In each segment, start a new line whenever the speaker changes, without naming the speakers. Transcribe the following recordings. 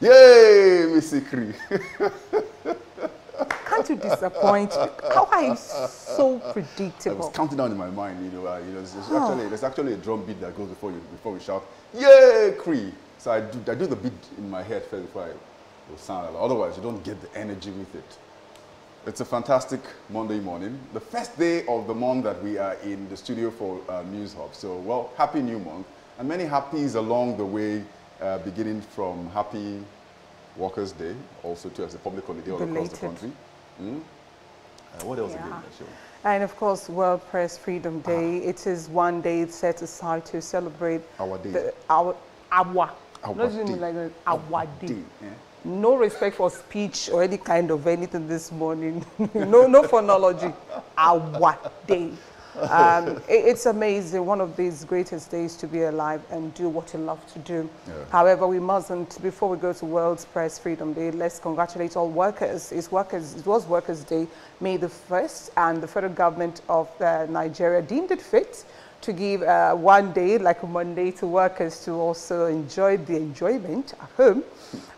Yay, Missy Cree.
Can't you disappoint? How are you so predictable?
I was counting down in my mind, you know, uh, you know there's, there's oh. actually, there's actually a drum beat that goes before you before we shout, Yay, Cree! So I do, I do the beat in my head first before I will sound out. Otherwise, you don't get the energy with it. It's a fantastic Monday morning, the first day of the month that we are in the studio for uh, News Hub. So, well, happy new month, and many happies along the way, uh, beginning from Happy Workers' Day, also to as a public holiday all across the country. Mm? Uh, what else yeah. again,
And of course, World Press Freedom Day. -huh. It is one day set aside to celebrate
our day.
The, our, our,
our not day.
like our, our day. day. Yeah no respect for speech or any kind of anything this morning. no, no phonology. Our day. Um, it, it's amazing, one of these greatest days to be alive and do what you love to do. Yeah. However, we mustn't, before we go to World Press Freedom Day, let's congratulate all workers. It's workers. It was Workers' Day, May the 1st, and the federal government of uh, Nigeria deemed it fit to give uh, one day, like a Monday, to workers to also enjoy the enjoyment at home,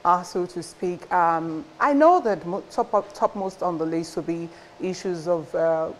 uh, so to speak. Um, I know that top, topmost on the list will be issues of, uh,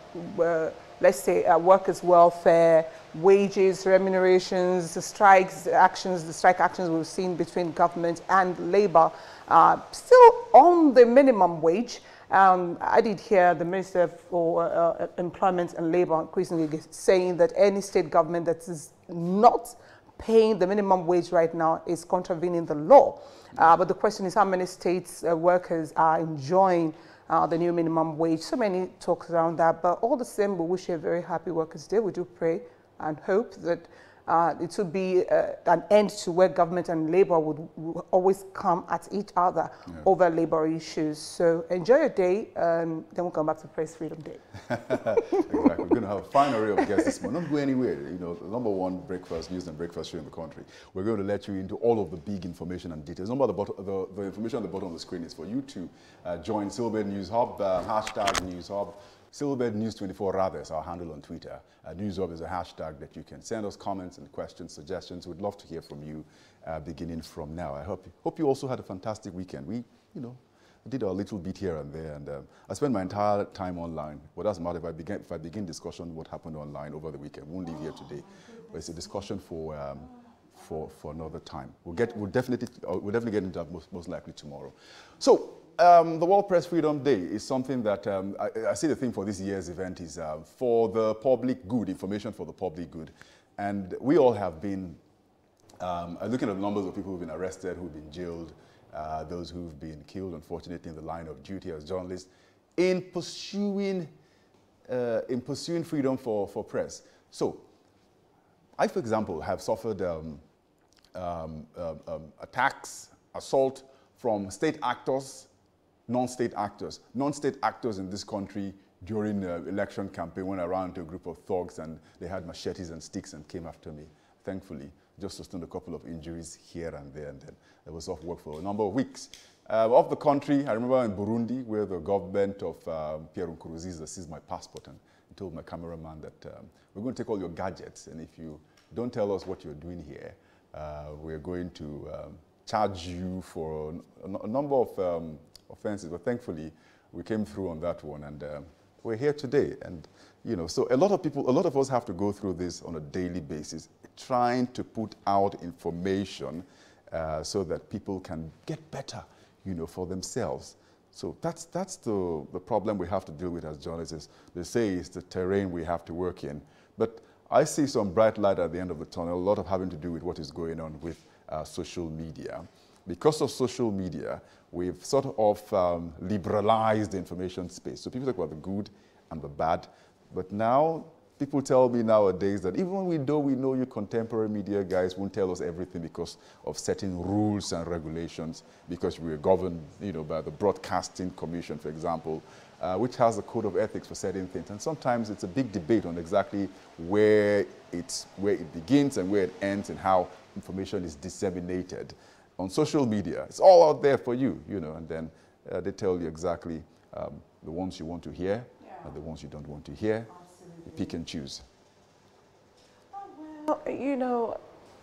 let's say, uh, workers' welfare, wages, remunerations, the strikes, actions, the strike actions we've seen between government and labor, uh, still on the minimum wage. Um, I did hear the Minister for uh, Employment and Labour, Ngige, saying that any state government that is not paying the minimum wage right now is contravening the law. Uh, but the question is how many states uh, workers are enjoying uh, the new minimum wage. So many talks around that, but all the same, we wish you a very happy Workers' Day. We do pray and hope that uh, it would be uh, an end to where government and labor would, would always come at each other yeah. over labor issues. So enjoy your day, and then we'll come back to Press Freedom Day.
exactly. We're going to have a fine array of guests this morning. Don't go anywhere. You know, the number one breakfast news and breakfast show in the country. We're going to let you into all of the big information and details. Number the, bottom, the, the information on the bottom of the screen is for you to uh, join Silver News Hub, hashtag News Hub. Silverbird News 24 rather is our handle on Twitter. Uh, NewsHub is a hashtag that you can send us comments and questions, suggestions. We'd love to hear from you uh, beginning from now. I hope, hope you also had a fantastic weekend. We, you know, did a little bit here and there, and um, I spent my entire time online. What doesn't matter if I begin, if I begin discussion what happened online over the weekend. We won't leave here today, but it's a discussion for, um, for, for another time. We'll, get, we'll, definitely, uh, we'll definitely get into that most, most likely tomorrow. So um, the World Press Freedom Day is something that um, I, I, see the theme for this year's event is uh, for the public good, information for the public good. And we all have been um, looking at the numbers of people who've been arrested, who've been jailed, uh, those who've been killed, unfortunately, in the line of duty as journalists, in pursuing, uh, in pursuing freedom for, for press. So, I, for example, have suffered um, um, um, attacks, assault from state actors, non-state actors. Non-state actors in this country during the election campaign went around to a group of thugs and they had machetes and sticks and came after me. Thankfully, just sustained a couple of injuries here and there, and then I was off work for a number of weeks. Uh, off the country, I remember in Burundi, where the government of um, Pierre Nkurunziza seized my passport and told my cameraman that um, we're going to take all your gadgets, and if you don't tell us what you're doing here, uh, we're going to um, charge you for a, a number of um, offenses. But thankfully, we came through on that one, and uh, we're here today. And you know, so a lot of people, a lot of us have to go through this on a daily basis, trying to put out information uh, so that people can get better, you know, for themselves. So that's, that's the, the problem we have to deal with as journalists. They say it's the terrain we have to work in. But I see some bright light at the end of the tunnel, a lot of having to do with what is going on with uh, social media. Because of social media, we've sort of um, liberalized the information space. So people talk about the good and the bad, but now people tell me nowadays that even when we know we know you contemporary media guys won't tell us everything because of certain rules and regulations because we are governed you know, by the Broadcasting Commission, for example, uh, which has a code of ethics for certain things. And sometimes it's a big debate on exactly where, it's, where it begins and where it ends and how information is disseminated on social media. It's all out there for you, you know, and then uh, they tell you exactly um, the ones you want to hear yeah. and the ones you don't want to hear. Absolutely. You pick and choose.
Oh, well, you know,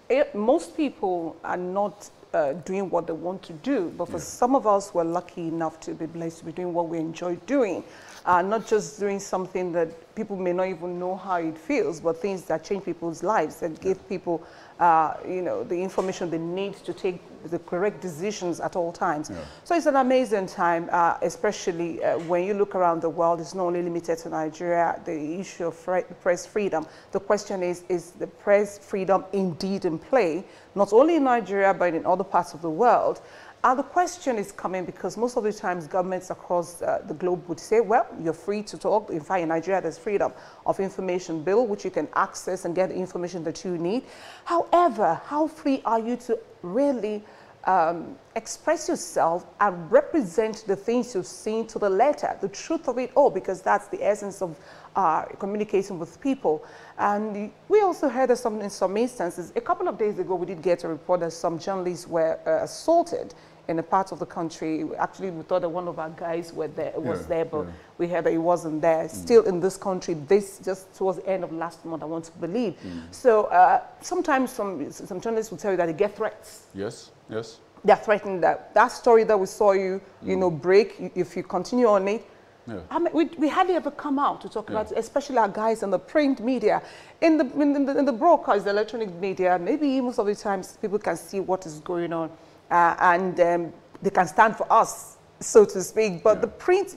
it, most people are not uh, doing what they want to do. But for yeah. some of us, we're lucky enough to be blessed to be doing what we enjoy doing. Uh, not just doing something that people may not even know how it feels, but things that change people's lives, that give people, uh, you know, the information they need to take the correct decisions at all times. Yeah. So it's an amazing time, uh, especially uh, when you look around the world. It's not only limited to Nigeria, the issue of press freedom. The question is, is the press freedom indeed in play, not only in Nigeria, but in other parts of the world? The question is coming because most of the times governments across uh, the globe would say, well, you're free to talk. In fact, in Nigeria, there's freedom of information bill, which you can access and get the information that you need. However, how free are you to really um, express yourself and represent the things you've seen to the letter, the truth of it all, because that's the essence of uh, communicating with people. And we also heard that some, in some instances, a couple of days ago, we did get a report that some journalists were uh, assaulted in a part of the country. Actually, we thought that one of our guys were there, was yeah, there, but yeah. we heard that he wasn't there. Mm. Still in this country, this just towards the end of last month, I want to believe. Mm. So uh, sometimes some, some journalists will tell you that they get threats.
Yes, yes.
They're threatening that that story that we saw you, you mm. know, break, if you continue on it, yeah. I mean, we, we hardly ever come out to talk yeah. about, especially our guys in the print media, in the, in the, in the broadcast, the electronic media, maybe most of the times people can see what is going on uh, and um, they can stand for us, so to speak. But yeah. the print,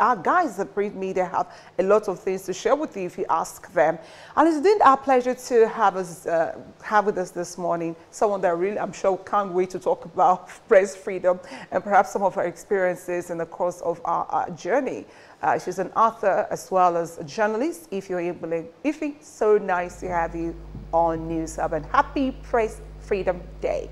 our guys, the print media have a lot of things to share with you if you ask them. And it's been our pleasure to have us uh, have with us this morning someone that really, I'm sure, can't wait to talk about press freedom and perhaps some of her experiences in the course of our, our journey. Uh, she's an author as well as a journalist. If you're able, Ify, so nice to have you on News Hub and happy Press Freedom Day.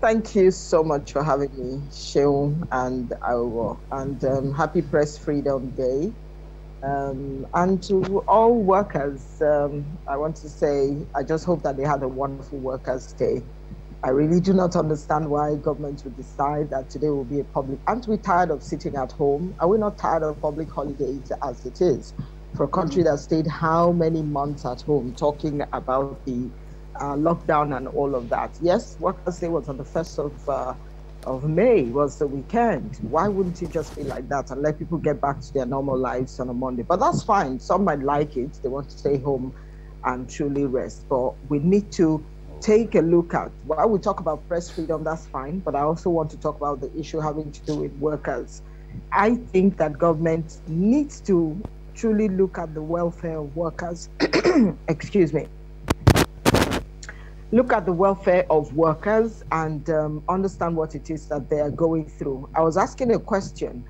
Thank you so much for having me, Sheung and Awo, and um, happy Press Freedom Day. Um, and to all workers, um, I want to say I just hope that they had a wonderful Workers' Day. I really do not understand why government would decide that today will be a public. Aren't we tired of sitting at home? Are we not tired of public holidays as it is? For a country that stayed how many months at home talking about the uh, lockdown and all of that. Yes, Workers' Day was on the 1st of, uh, of May, was the weekend. Why wouldn't it just be like that and let people get back to their normal lives on a Monday? But that's fine. Some might like it. They want to stay home and truly rest. But we need to take a look at, while we talk about press freedom, that's fine. But I also want to talk about the issue having to do with workers. I think that government needs to truly look at the welfare of workers. Excuse me look at the welfare of workers and um, understand what it is that they are going through. I was asking a question.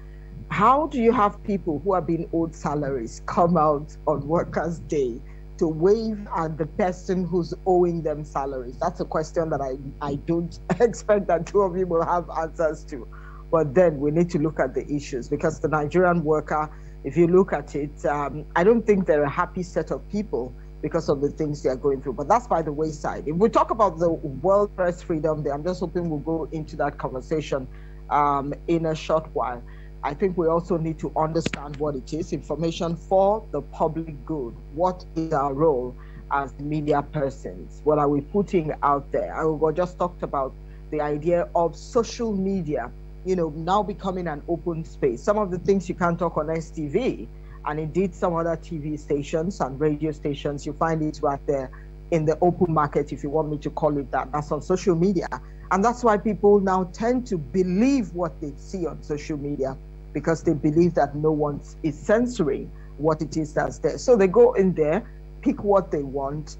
How do you have people who are being owed salaries come out on Workers' Day to wave at the person who's owing them salaries? That's a question that I, I don't expect that two of you will have answers to. But then we need to look at the issues because the Nigerian worker, if you look at it, um, I don't think they're a happy set of people because of the things they are going through. But that's by the wayside. If we talk about the World Press Freedom I'm just hoping we'll go into that conversation um, in a short while. I think we also need to understand what it is information for the public good. What is our role as media persons? What are we putting out there? I just talked about the idea of social media, you know, now becoming an open space. Some of the things you can't talk on STV, and indeed some other TV stations and radio stations, you find it right there in the open market, if you want me to call it that. That's on social media. And that's why people now tend to believe what they see on social media because they believe that no one is censoring what it is that's there. So they go in there, pick what they want,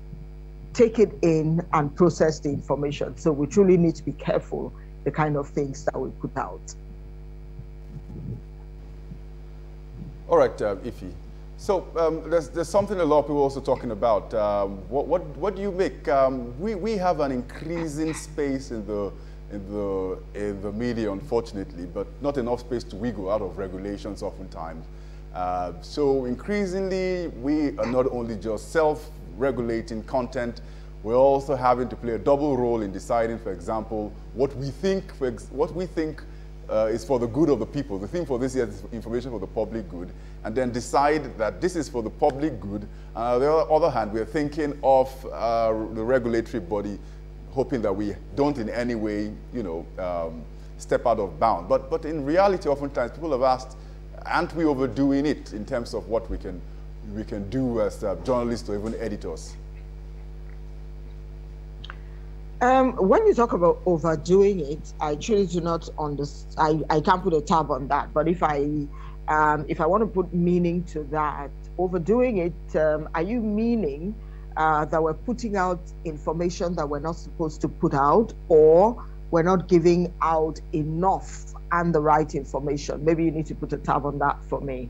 take it in, and process the information. So we truly need to be careful the kind of things that we put out.
All right, uh, Ify. So um, there's, there's something a lot of people also talking about. Um, what, what, what do you make? Um, we, we have an increasing space in the, in, the, in the media, unfortunately, but not enough space to wiggle out of regulations oftentimes. Uh, so increasingly, we are not only just self-regulating content, we're also having to play a double role in deciding, for example, what we think, what we think uh, is for the good of the people. The theme for this year is information for the public good, and then decide that this is for the public good. On the other hand, we're thinking of uh, the regulatory body hoping that we don't in any way, you know, um, step out of bound. But, but in reality, oftentimes people have asked, aren't we overdoing it in terms of what we can, we can do as uh, journalists or even editors?
Um, when you talk about overdoing it, I truly do not understand. I, I can't put a tab on that. But if I um, if I want to put meaning to that, overdoing it, um, are you meaning uh, that we're putting out information that we're not supposed to put out, or we're not giving out enough and the right information? Maybe you need to put a tab on that for me.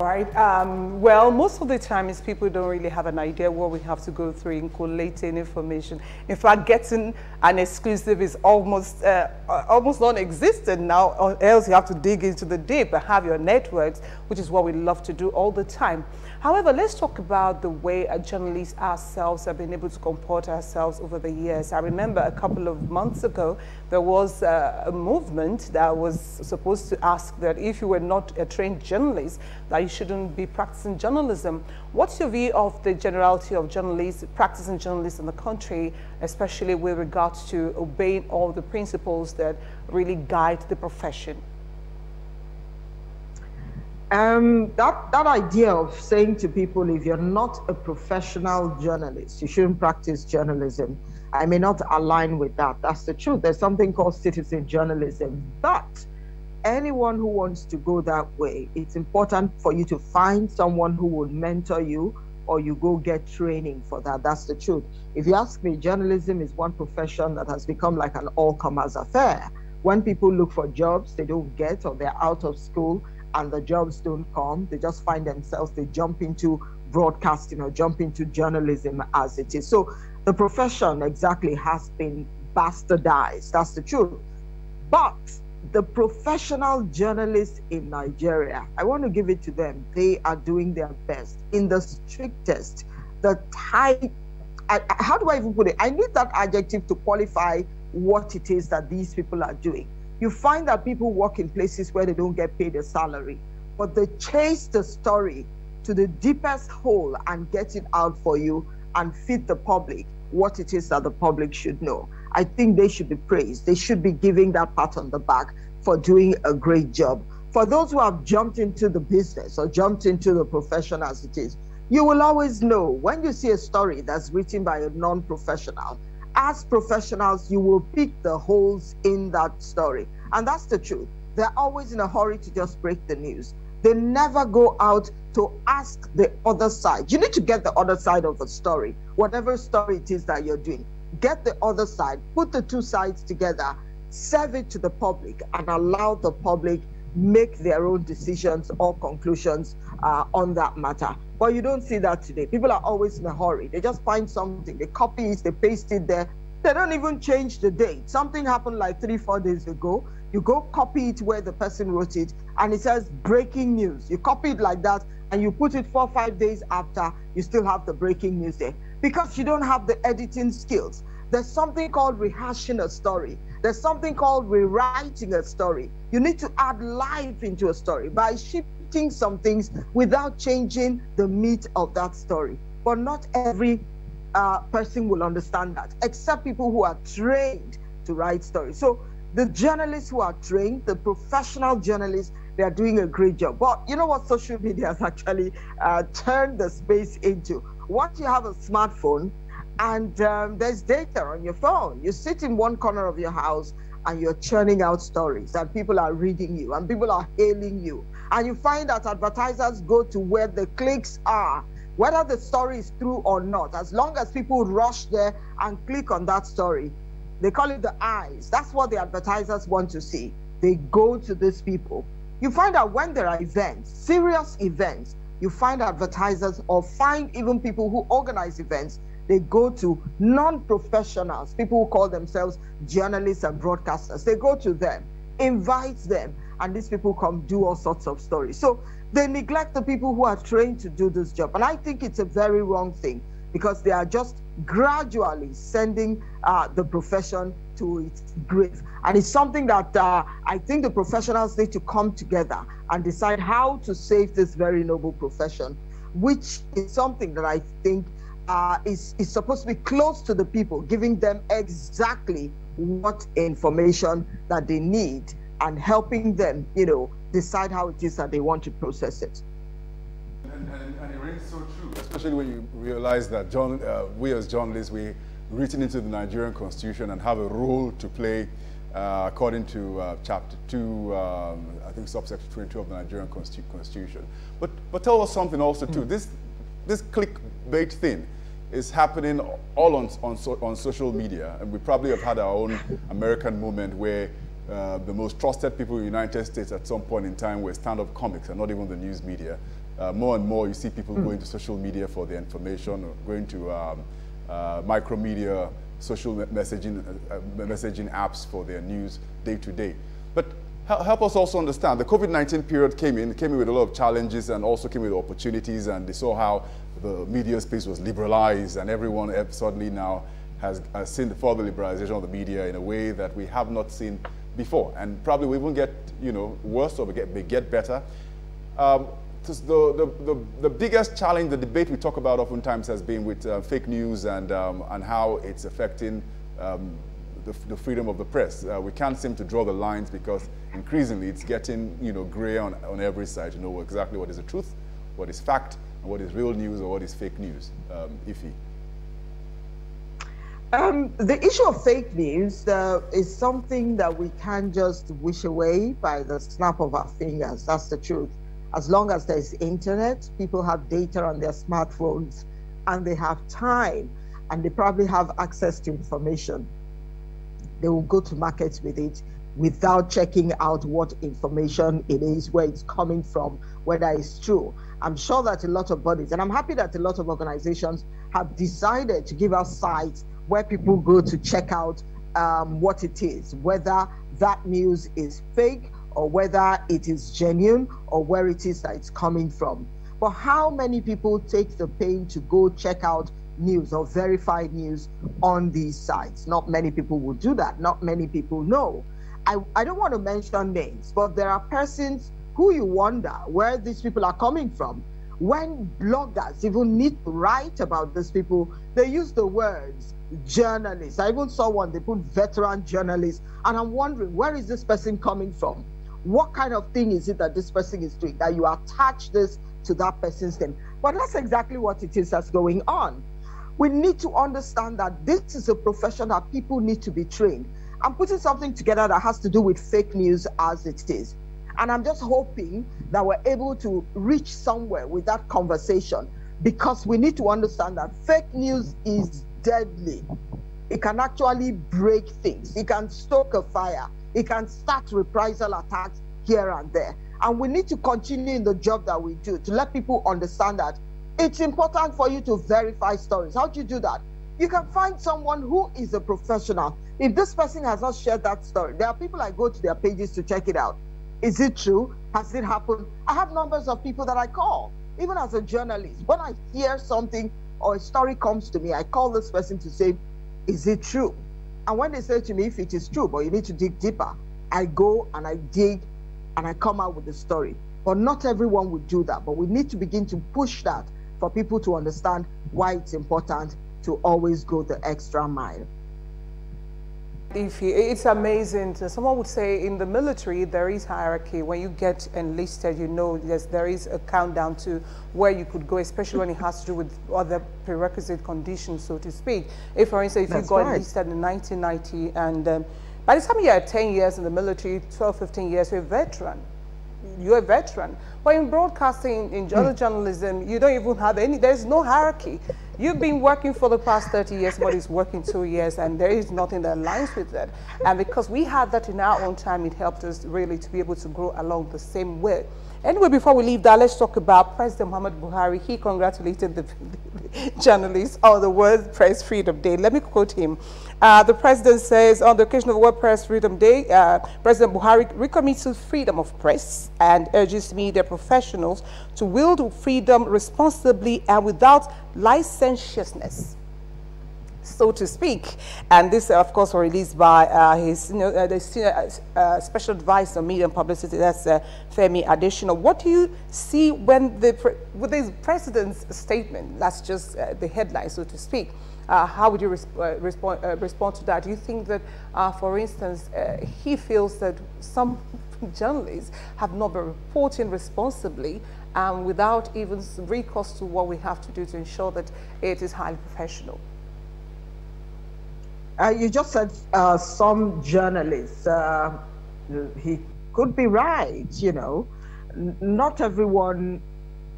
Right. Um, well, most of the time is people don't really have an idea what we have to go through in collating information. In fact, getting an exclusive is almost uh, almost non-existent now, or else you have to dig into the deep and have your networks, which is what we love to do all the time. However, let's talk about the way journalists ourselves have been able to comport ourselves over the years. I remember a couple of months ago, there was uh, a movement that was supposed to ask that if you were not a trained journalist, that you shouldn't be practicing journalism. What's your view of the generality of journalists, practicing journalists in the country, especially with regards to obeying all the principles that really guide the profession?
Um, that, that idea of saying to people, if you're not a professional journalist, you shouldn't practice journalism, I may not align with that. That's the truth. There's something called citizen journalism. But anyone who wants to go that way, it's important for you to find someone who will mentor you or you go get training for that. That's the truth. If you ask me, journalism is one profession that has become like an all comers affair. When people look for jobs they don't get or they're out of school, and the jobs don't come, they just find themselves, they jump into broadcasting or jump into journalism as it is. So the profession exactly has been bastardized. That's the truth. But the professional journalists in Nigeria, I want to give it to them. They are doing their best in the strictest, the tight. How do I even put it? I need that adjective to qualify what it is that these people are doing you find that people work in places where they don't get paid a salary, but they chase the story to the deepest hole and get it out for you and feed the public what it is that the public should know. I think they should be praised. They should be giving that pat on the back for doing a great job. For those who have jumped into the business or jumped into the profession as it is, you will always know when you see a story that's written by a non professional, as professionals, you will pick the holes in that story. And that's the truth. They're always in a hurry to just break the news. They never go out to ask the other side. You need to get the other side of a story, whatever story it is that you're doing. Get the other side, put the two sides together, serve it to the public, and allow the public make their own decisions or conclusions uh, on that matter. But you don't see that today. People are always in a hurry. They just find something, they copy it, they paste it there. They don't even change the date. Something happened like three, four days ago. You go copy it where the person wrote it, and it says breaking news. You copy it like that, and you put it four, five days after, you still have the breaking news there because you don't have the editing skills. There's something called rehashing a story. There's something called rewriting a story. You need to add life into a story by some things without changing the meat of that story. But not every uh, person will understand that, except people who are trained to write stories. So the journalists who are trained, the professional journalists, they are doing a great job. But you know what social media has actually uh, turned the space into? Once you have a smartphone and um, there's data on your phone, you sit in one corner of your house and you're churning out stories and people are reading you and people are hailing you and you find that advertisers go to where the clicks are whether the story is true or not. As long as people rush there and click on that story they call it the eyes. That's what the advertisers want to see. They go to these people. You find out when there are events serious events you find advertisers or find even people who organize events they go to non-professionals people who call themselves journalists and broadcasters. They go to them invite them and these people come do all sorts of stories. So they neglect the people who are trained to do this job. And I think it's a very wrong thing because they are just gradually sending uh, the profession to its grave. And it's something that uh, I think the professionals need to come together and decide how to save this very noble profession, which is something that I think uh, is, is supposed to be close to the people, giving them exactly what information that they need and helping them, you know, decide how it is that they want to process it.
And, and, and it rings so true, especially when you realize that John, uh, we as journalists, we written into the Nigerian constitution and have a role to play uh, according to uh, chapter 2, um, I think subsection 22 of the Nigerian Constitu constitution. But, but tell us something also too, mm. this, this clickbait thing is happening all on, on, on social media and we probably have had our own American movement where uh, the most trusted people in the United States at some point in time were stand-up comics and not even the news media. Uh, more and more you see people mm. going to social media for their information or going to um, uh, micromedia, social messaging, uh, uh, messaging apps for their news day to day. But help us also understand, the COVID-19 period came in, came in with a lot of challenges and also came with opportunities and they saw how the media space was liberalized and everyone suddenly now has, has seen the further liberalization of the media in a way that we have not seen before. And probably we won't get, you know, worse or we get, we get better. Um, the, the, the, the, biggest challenge, the debate we talk about oftentimes has been with uh, fake news and, um, and how it's affecting um, the, the, freedom of the press. Uh, we can't seem to draw the lines because increasingly it's getting you know, gray on, on every side to know exactly what is the truth, what is fact, and what is real news or what is fake news. Um, Ife.
Um, the issue of fake news uh, is something that we can't just wish away by the snap of our fingers. That's the truth as long as there's internet, people have data on their smartphones and they have time and they probably have access to information. They will go to markets with it without checking out what information it is, where it's coming from, whether it's true. I'm sure that a lot of bodies, and I'm happy that a lot of organizations have decided to give us sites where people go to check out um, what it is, whether that news is fake or whether it is genuine or where it is that it's coming from. But how many people take the pain to go check out news or verified news on these sites? Not many people will do that. Not many people know. I, I don't want to mention names, but there are persons who you wonder where these people are coming from. When bloggers even need to write about these people, they use the words journalists. I even saw one, they put veteran journalists. And I'm wondering, where is this person coming from? what kind of thing is it that this person is doing that you attach this to that person's name but that's exactly what it is that's going on we need to understand that this is a profession that people need to be trained i'm putting something together that has to do with fake news as it is and i'm just hoping that we're able to reach somewhere with that conversation because we need to understand that fake news is deadly it can actually break things it can stoke a fire it can start reprisal attacks here and there. And we need to continue in the job that we do to let people understand that it's important for you to verify stories. How do you do that? You can find someone who is a professional. If this person has not shared that story, there are people I go to their pages to check it out. Is it true? Has it happened? I have numbers of people that I call, even as a journalist. When I hear something or a story comes to me, I call this person to say, Is it true? And when they say to me, if it is true, but you need to dig deeper, I go and I dig and I come out with the story. But not everyone would do that. But we need to begin to push that for people to understand why it's important to always go the extra mile.
If you, it's amazing. Someone would say in the military there is hierarchy. When you get enlisted, you know yes, there is a countdown to where you could go, especially when it has to do with other prerequisite conditions, so to speak. If, for instance, if That's you got right. enlisted in 1990 and um, by the time you're 10 years in the military, 12, 15 years, you're a veteran you're a veteran. But in broadcasting, in mm. journalism, you don't even have any, there's no hierarchy. You've been working for the past 30 years, but it's working two years, and there is nothing that aligns with that. And because we had that in our own time, it helped us really to be able to grow along the same way. Anyway, before we leave that, let's talk about President Muhammad Buhari. He congratulated the, journalists on the World Press Freedom Day. Let me quote him. Uh, the president says on the occasion of World Press Freedom Day, uh, President Buhari recommits to freedom of press and urges media professionals to wield freedom responsibly and without licentiousness. so to speak. And this, of course, was released by uh, his, you know, uh, the senior, uh, special advisor on media and publicity, that's uh, Femi Adesina. What do you see when the, with the president's statement, that's just uh, the headline, so to speak, uh, how would you resp uh, respond, uh, respond to that? Do you think that, uh, for instance, he feels that some journalists have not been reporting responsibly um, without even recourse to what we have to do to ensure that it is highly professional?
Uh, you just said uh, some journalists. Uh, he could be right, you know. Not everyone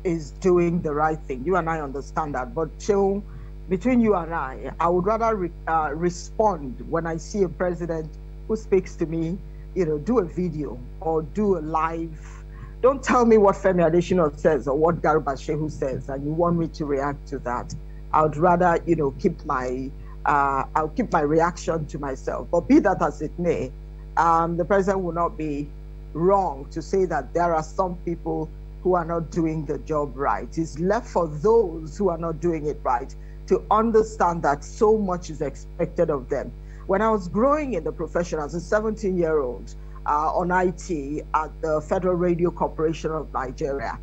is doing the right thing. You and I understand that. But so, between you and I, I would rather re uh, respond when I see a president who speaks to me, you know, do a video or do a live. Don't tell me what Femi Adesina says or what Garba Shehu says, and you want me to react to that. I would rather, you know, keep my uh, I'll keep my reaction to myself. But be that as it may, um, the president will not be wrong to say that there are some people who are not doing the job right. It's left for those who are not doing it right to understand that so much is expected of them. When I was growing in the profession as a 17 year old uh, on IT at the Federal Radio Corporation of Nigeria,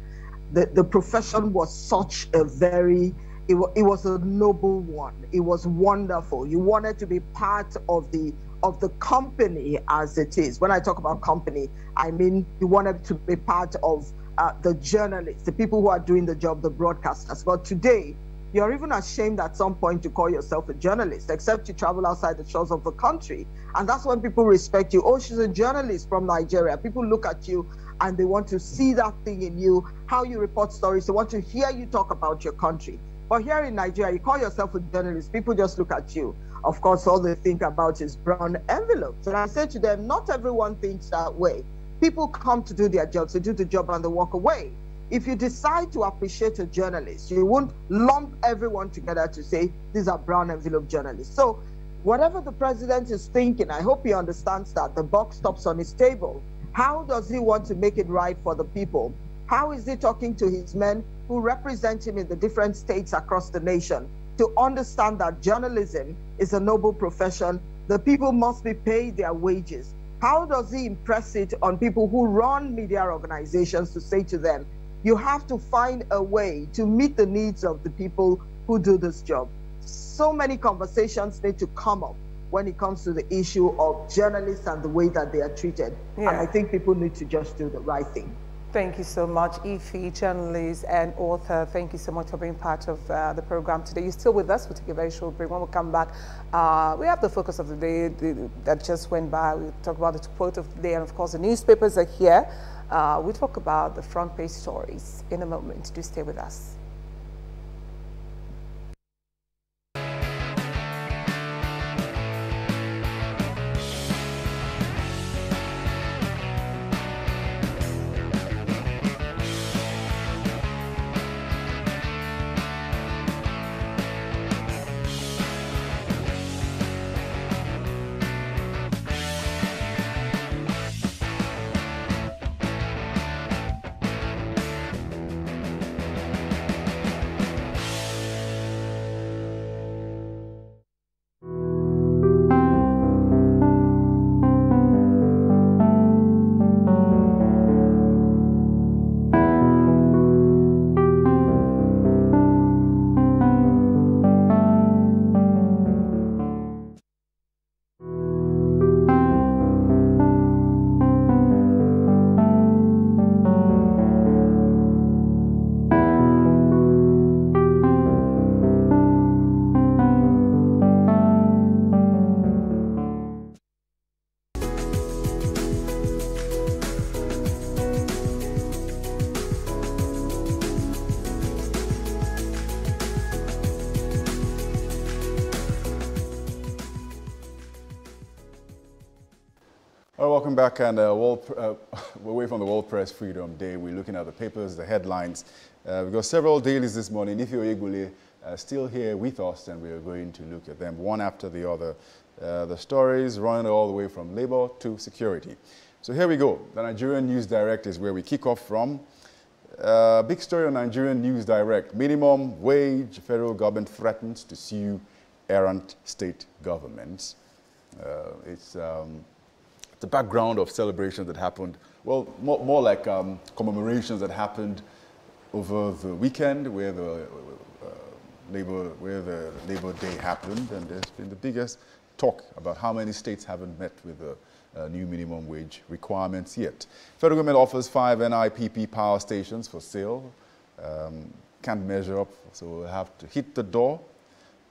the, the profession was such a very it, it was a noble one. It was wonderful. You wanted to be part of the of the company as it is. When I talk about company, I mean you wanted to be part of uh, the journalists, the people who are doing the job, the broadcasters. But today, you're even ashamed at some point to call yourself a journalist, except you travel outside the shores of the country. And that's when people respect you. Oh, she's a journalist from Nigeria. People look at you and they want to see that thing in you, how you report stories. They want to hear you talk about your country. But here in Nigeria, you call yourself a journalist, people just look at you. Of course, all they think about is brown envelopes. And I say to them, not everyone thinks that way. People come to do their jobs, they do the job and they walk away. If you decide to appreciate a journalist, you won't lump everyone together to say these are brown envelope journalists. So whatever the president is thinking, I hope he understands that the box stops on his table. How does he want to make it right for the people? How is he talking to his men who represent him in the different states across the nation to understand that journalism is a noble profession? The people must be paid their wages. How does he impress it on people who run media organizations to say to them, you have to find a way to meet the needs of the people who do this job? So many conversations need to come up when it comes to the issue of journalists and the way that they are treated. Yeah. And I think people need to just do the right thing.
Thank you so much, Ife, journalist and author. Thank you so much for being part of uh, the program today. You're still with us. We'll take a very short break. When we come back, uh, we have the focus of the day that just went by. We talk about the quote of the day, and of course, the newspapers are here. Uh, we talk about the front page stories in a moment. Do stay with us.
Back and uh, world, uh, away from the World Press Freedom Day. We're looking at the papers, the headlines. Uh, we've got several dailies this morning. If you're Igule, uh, still here with us, and we're going to look at them one after the other. Uh, the stories run all the way from labor to security. So here we go. The Nigerian News Direct is where we kick off from. Uh, big story on Nigerian News Direct. Minimum wage, federal government threatens to sue errant state governments. Uh, it's um, the background of celebrations that happened, well, more, more like um, commemorations that happened over the weekend where the uh, labor where the Labor Day happened, and there's been the biggest talk about how many states haven't met with the uh, new minimum wage requirements yet. Federal government offers five NIPP power stations for sale. Um, can't measure up, so we'll have to hit the door.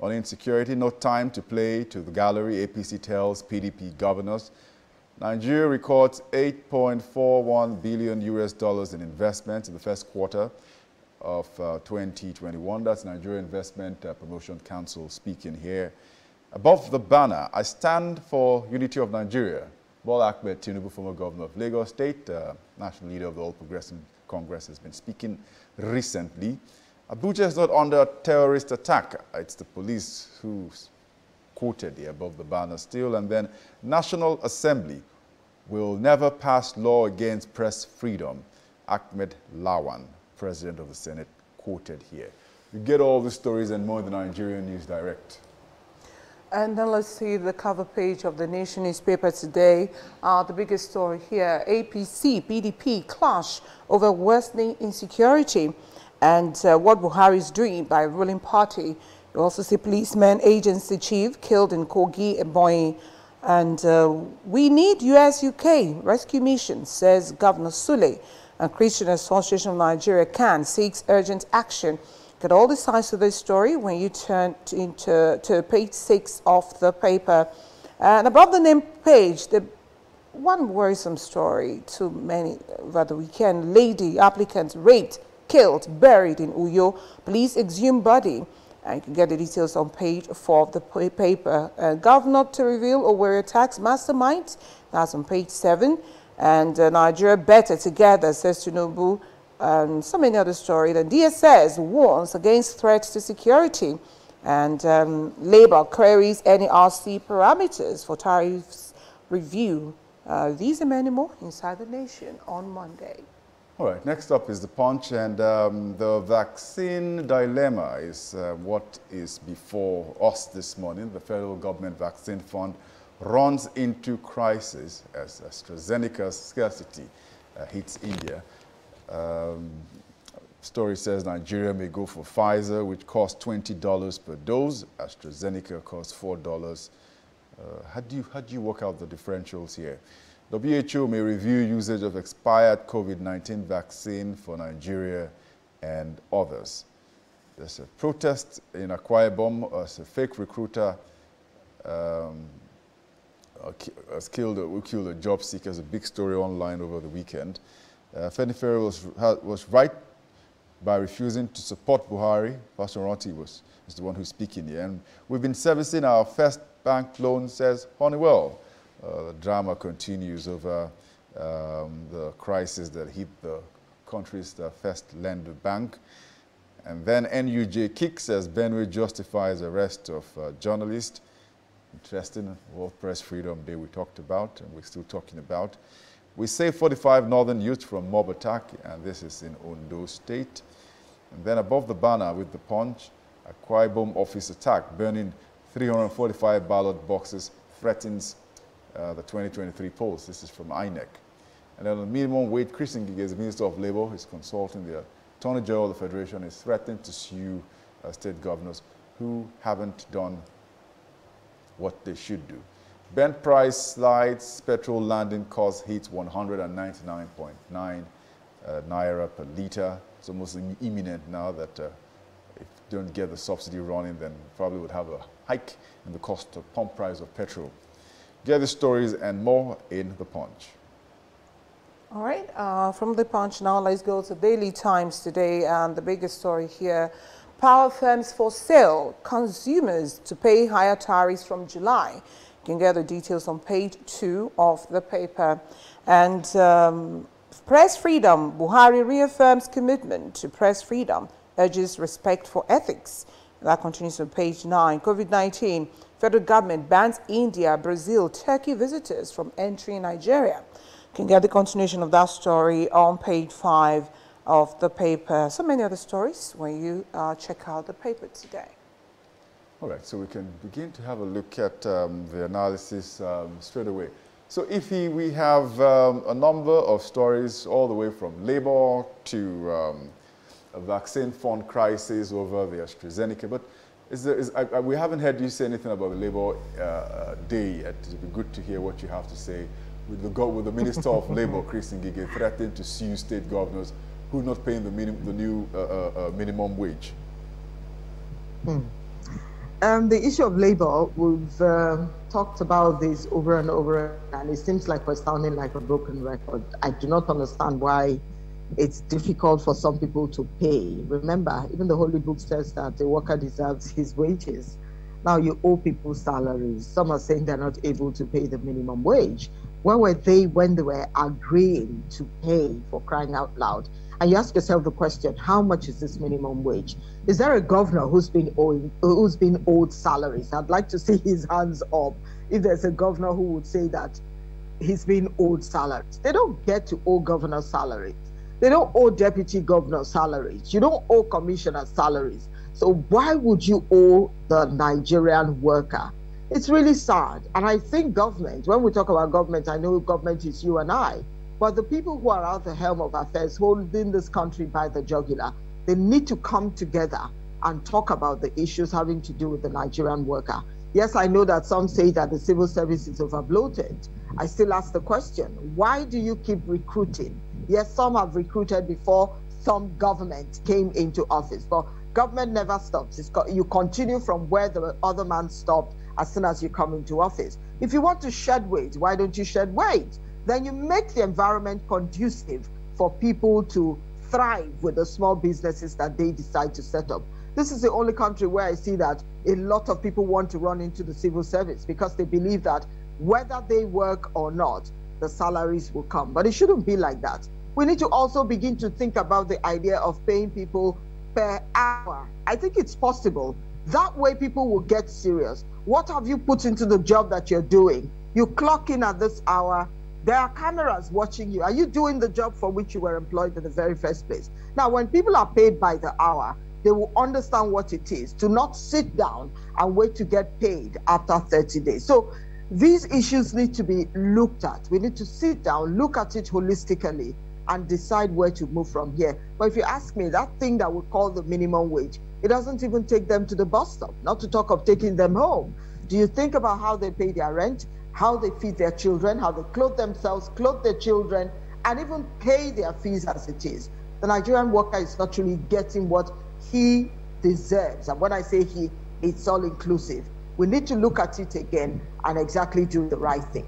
On insecurity, no time to play to the gallery, APC tells PDP governors. Nigeria records 8.41 billion US dollars in investment in the first quarter of uh, 2021. That's Nigeria Investment uh, Promotion Council speaking here. Above the banner, I stand for unity of Nigeria. Bola Ahmed Tinubu, former governor of Lagos State, uh, national leader of the All Progressive Congress, has been speaking recently. Abuja is not under terrorist attack. It's the police who's quoted here above the banner still. And then National Assembly will never pass law against press freedom. Ahmed Lawan, President of the Senate, quoted here. You get all the stories and more the Nigerian News Direct.
And then let's see the cover page of the Nation newspaper today. Uh, the biggest story here, APC, PDP clash over worsening insecurity and uh, what Buhari is doing by ruling party. You also see policeman agency chief killed in Kogi, Ebonyi. And uh, we need US-UK rescue mission, says Governor Sule. And Christian Association of Nigeria CAN seeks urgent action Get all the sides of this story when you turn to, into to page six of the paper. And above the name page, the one worrisome story to many over the weekend. Lady applicant raped, killed, buried in Uyo. Police exhume body. You can get the details on page four of the paper. Uh, governor to reveal Owerri tax mastermind. That's on page seven. And uh, Nigeria better together, says Tinubu and so many other stories. The DSS warns against threats to security and um, Labour queries NERC parameters for tariffs review. Uh, these and many more inside the nation on Monday.
All right, next up is the punch, and um, the vaccine dilemma is uh, what is before us this morning. The federal government vaccine fund runs into crisis as AstraZeneca's scarcity uh, hits India. Um, story says Nigeria may go for Pfizer, which costs $20 per dose. AstraZeneca costs $4. Uh, how, do you, how do you work out the differentials here? WHO may review usage of expired COVID-19 vaccine for Nigeria and others. There's a protest in Akwa Ibom as a fake recruiter um, has killed, who killed a job seeker. It's a big story online over the weekend. Uh, Fenifere was, was right by refusing to support Buhari. Pastor Roti was is the one who's speaking here. And we've been servicing our first bank loan, says Honeywell. Uh, the drama continues over um, the crisis that hit the country's the first lender bank. And then NUJ kicks as Benue justifies arrest of uh, journalist. Interesting World Press Freedom Day we talked about and we're still talking about. We save 45 northern youths from mob attack, and this is in Ondo State. And then above the banner with the punch, Akwa Ibom office attack, burning 345 ballot boxes, threatens uh, the 2023 polls. This is from INEC. And then the minimum wage, Christian Ngige, the Minister of Labor, is consulting the Attorney General of the Federation, is threatening to sue uh, state governors who haven't done what they should do. Brent price slides, petrol landing cost hits 199.9 uh, naira per liter. It's almost imminent now that uh, if you don't get the subsidy running, then probably would have a hike in the cost of pump price of petrol. Get the stories and more in The Punch.
All right, uh, from The Punch now, let's go to Daily Times today. And the biggest story here, power firms for sale, consumers to pay higher tariffs from July. You can get the details on page two of the paper. And um, press freedom, Buhari reaffirms commitment to press freedom, urges respect for ethics. That continues on page nine. COVID-19, federal government bans India, Brazil, Turkey visitors from entering Nigeria. You can get the continuation of that story on page five of the paper. So many other stories when you uh, check out the paper today.
All right, so we can begin to have a look at um, the analysis um, straight away. So if we have um, a number of stories all the way from labor to um, vaccine fund crisis over the AstraZeneca, but is there, is, I, I, we haven't heard you say anything about the Labor uh, uh Day yet. It would be good to hear what you have to say with the, with the Minister of Labor, Chris Ngige, threatening to sue state governors who are not paying the, minim, the new uh, uh, uh minimum wage.
Hmm. Um, the issue of labor, we've uh, talked about this over and over, and it seems like we're sounding like a broken record. I do not understand why it's difficult for some people to pay. Remember, even the Holy Book says that the worker deserves his wages. Now you owe people salaries. Some are saying they're not able to pay the minimum wage. Where were they when they were agreeing to pay for crying out loud? And you ask yourself the question, how much is this minimum wage? Is there a governor who's been owing who's been owed salaries? I'd like to see his hands up if there's a governor who would say that he's been owed salaries. They don't get to owe governor salaries. They don't owe deputy governor salaries. You don't owe commissioner salaries. So why would you owe the Nigerian worker? It's really sad. And I think government, when we talk about government, I know government is you and I, but the people who are at the helm of affairs holding this country by the jugular, they need to come together and talk about the issues having to do with the Nigerian worker. Yes, I know that some say that the civil service is overbloated. I still ask the question why do you keep recruiting? Yes, some have recruited before some government came into office, but government never stops. It's, you continue from where the other man stopped as soon as you come into office. If you want to shed weight, why don't you shed weight? Then you make the environment conducive for people to thrive with the small businesses that they decide to set up. This is the only country where I see that a lot of people want to run into the civil service because they believe that whether they work or not, the salaries will come. But it shouldn't be like that. We need to also begin to think about the idea of paying people per hour. I think it's possible. That way, people will get serious. What have you put into the job that you're doing? You clock in at this hour, there are cameras watching you. Are you doing the job for which you were employed in the very first place? Now, when people are paid by the hour, they will understand what it is to not sit down and wait to get paid after 30 days. So these issues need to be looked at. We need to sit down, look at it holistically, and decide where to move from here. But if you ask me, that thing that we call the minimum wage, it doesn't even take them to the bus stop, not to talk of taking them home. Do you think about how they pay their rent? how they feed their children, how they clothe themselves, clothe their children, and even pay their fees as it is. The Nigerian worker is not really getting what he deserves. And when I say he, it's all inclusive. We need to look at it again and exactly do the right thing.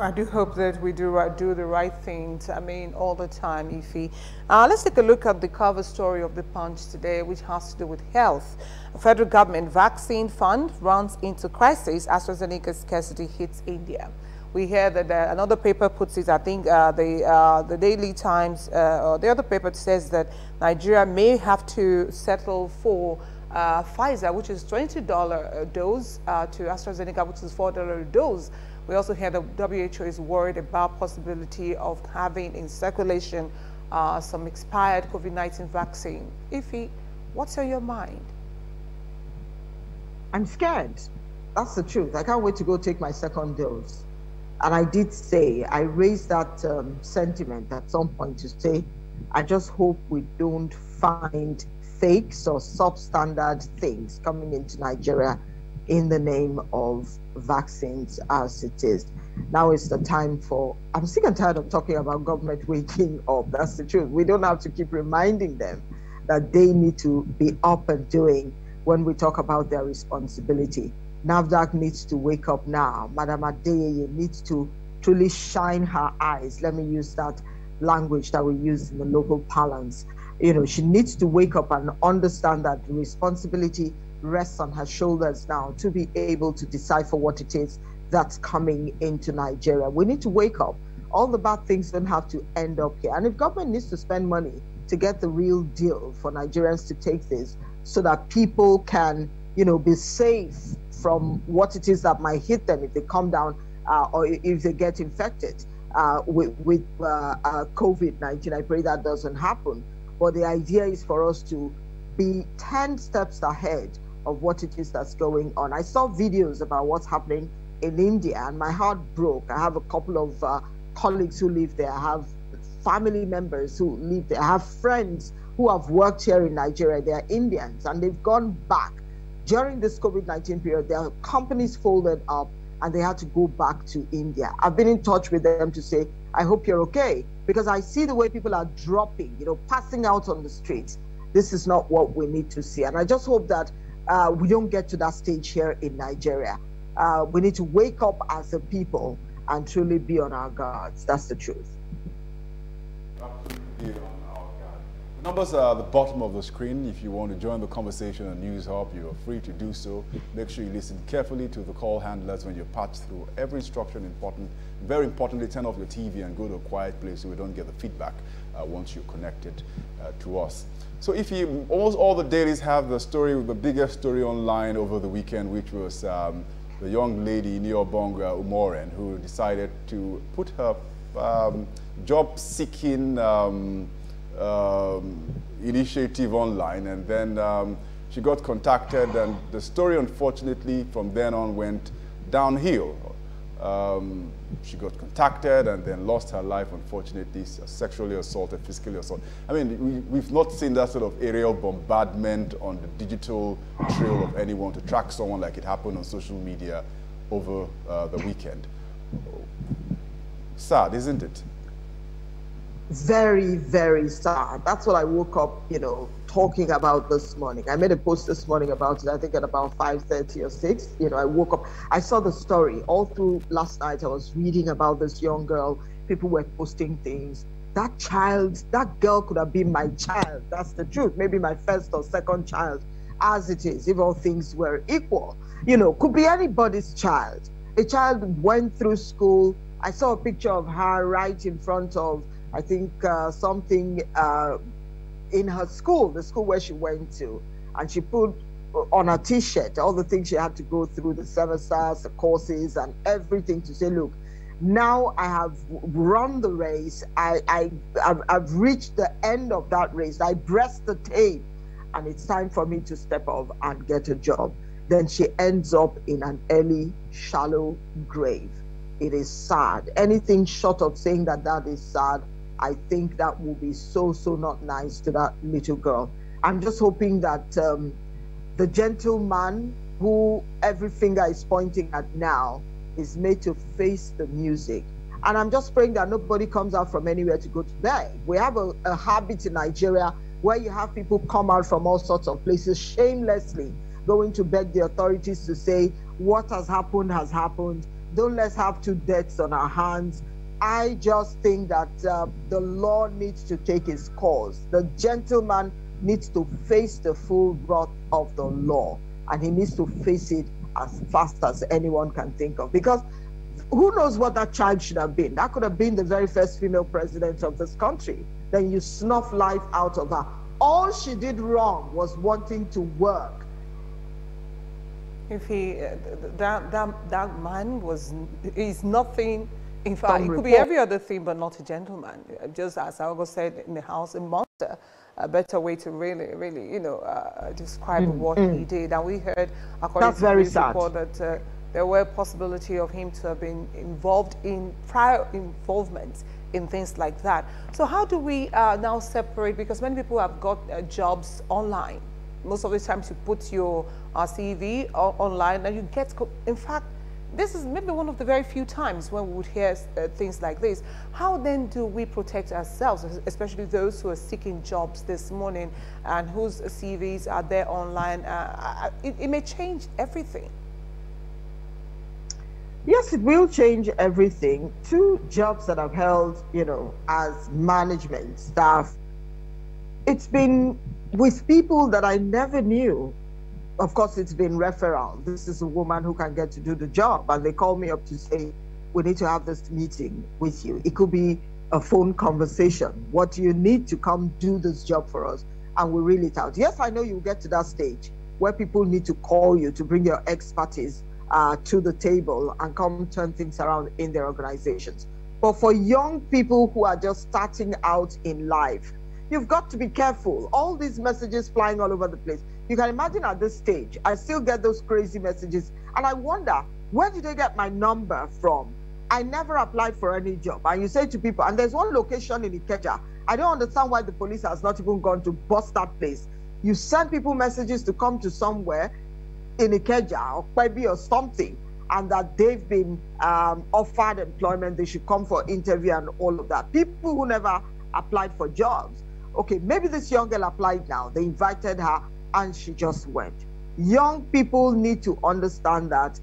I do hope that we do right, do the right things. I mean, all the time, Ify. Uh, let's take a look at the cover story of the Punch today, which has to do with health. A federal government vaccine fund runs into crisis. as AstraZeneca scarcity hits India. We hear that uh, another paper puts it. I think uh, the uh, the Daily Times uh, or the other paper says that Nigeria may have to settle for. Uh, Pfizer, which is $20 a dose, to AstraZeneca, which is $4 a dose. We also hear the WHO is worried about possibility of having in circulation uh, some expired COVID-19 vaccine. Ify, what's on your mind?
I'm scared. That's the truth. I can't wait to go take my second dose. And I did say, I raised that um, sentiment at some point to say, I just hope we don't find fakes or substandard things coming into Nigeria in the name of vaccines as it is. Now is the time for, I'm sick and tired of talking about government waking up. That's the truth. We don't have to keep reminding them that they need to be up and doing when we talk about their responsibility. NAFDAC needs to wake up now. Madam Adeyeye needs to truly shine her eyes. Let me use that language that we use in the local parlance. You know, she needs to wake up and understand that responsibility rests on her shoulders now to be able to decipher what it is that's coming into Nigeria. We need to wake up. All the bad things don't have to end up here. And if government needs to spend money to get the real deal for Nigerians to take this so that people can, you know, be safe from what it is that might hit them if they come down uh, or if they get infected uh, with, with uh, uh COVID-19. I pray that doesn't happen. But the idea is for us to be 10 steps ahead of what it is that's going on. I saw videos about what's happening in India, and my heart broke. I have a couple of uh, colleagues who live there. I have family members who live there. I have friends who have worked here in Nigeria. They are Indians, and they've gone back during this COVID 19 period. Their companies folded up and they had to go back to India. I've been in touch with them to say, I hope you're okay, because I see the way people are dropping, you know, passing out on the streets. This is not what we need to see. And I just hope that uh, we don't get to that stage here in Nigeria. Uh, we need to wake up as a people and truly be on our guards. That's the truth.
Numbers are at the bottom of the screen. If you want to join the conversation on News Hub, you are free to do so. Make sure you listen carefully to the call handlers when you patch through every instruction. Important, very importantly, turn off your TV and go to a quiet place so we don't get the feedback uh, once you're connected uh, to us. So if you, almost all the dailies have the story, the biggest story online over the weekend, which was um, the young lady, Iniubong Umoren, who decided to put her um, job-seeking um, um, initiative online and then um, she got contacted and the story unfortunately from then on went downhill. Um, she got contacted and then lost her life unfortunately, sexually assaulted, physically assaulted. I mean, we, have not seen that sort of aerial bombardment on the digital trail of anyone to track someone like it happened on social media over uh, the weekend. Sad, isn't it?
Very, very sad. That's what I woke up, you know, talking about this morning. I made a post this morning about it, I think at about 5.30 or 6. You know, I woke up, I saw the story. All through last night, I was reading about this young girl. People were posting things. That child, that girl could have been my child. That's the truth. Maybe my first or second child, as it is, if all things were equal. You know, could be anybody's child. A child went through school. I saw a picture of her right in front of I think uh, something uh, in her school, the school where she went to, and she put on a t-shirt all the things she had to go through, the semesters, the courses, and everything to say, look, now I have run the race. I, I, I've, I've reached the end of that race. I breast the tape, and it's time for me to step off and get a job. Then she ends up in an early, shallow grave. It is sad. Anything short of saying that that is sad I think that will be so, so not nice to that little girl. I'm just hoping that um, the gentleman who every finger is pointing at now is made to face the music. And I'm just praying that nobody comes out from anywhere to go to bed. We have a, a habit in Nigeria where you have people come out from all sorts of places shamelessly going to beg the authorities to say, what has happened has happened. Don't let's have two deaths on our hands. I just think that uh, the law needs to take its course. The gentleman needs to face the full wrath of the law, and he needs to face it as fast as anyone can think of. Because who knows what that child should have been? That could have been the very first female president of this country. Then you snuff life out of her. All she did wrong was wanting to work.
If he, uh, that, that, that man was, is nothing in fact, it could be every other thing, but not a gentleman. Just as Algo said in the house, a monster. A better way to really, really, you know, uh, describe mm, what mm. he did. And we heard, according That's to very sad. report, that uh, there were possibility of him to have been involved in prior involvement in things like that. So how do we uh, now separate? Because many people have got uh, jobs online. Most of the times you put your uh, CV online and you get, in fact, this is maybe one of the very few times when we would hear uh, things like this. How then do we protect ourselves, especially those who are seeking jobs this morning and whose CVs are there online? Uh, it, it may change everything.
Yes, it will change everything. Two jobs that I've held, you know, as management staff, it's been with people that I never knew of course, it's been referral. This is a woman who can get to do the job. And they call me up to say, we need to have this meeting with you. It could be a phone conversation. What do you need to come do this job for us? And we reel it out. Yes, I know you get to that stage where people need to call you to bring your expertise uh, to the table and come turn things around in their organizations. But for young people who are just starting out in life, you've got to be careful. All these messages flying all over the place You can imagine at this stage, I still get those crazy messages. And I wonder, where did they get my number from? I never applied for any job. And you say to people, and there's one location in Ikeja, I don't understand why the police has not even gone to bust that place. You send people messages to come to somewhere in Ikeja or maybe or something, and that they've been um, offered employment, they should come for interview and all of that. People who never applied for jobs. Okay, maybe this young girl applied now. They invited her and she just went. Young people need to understand that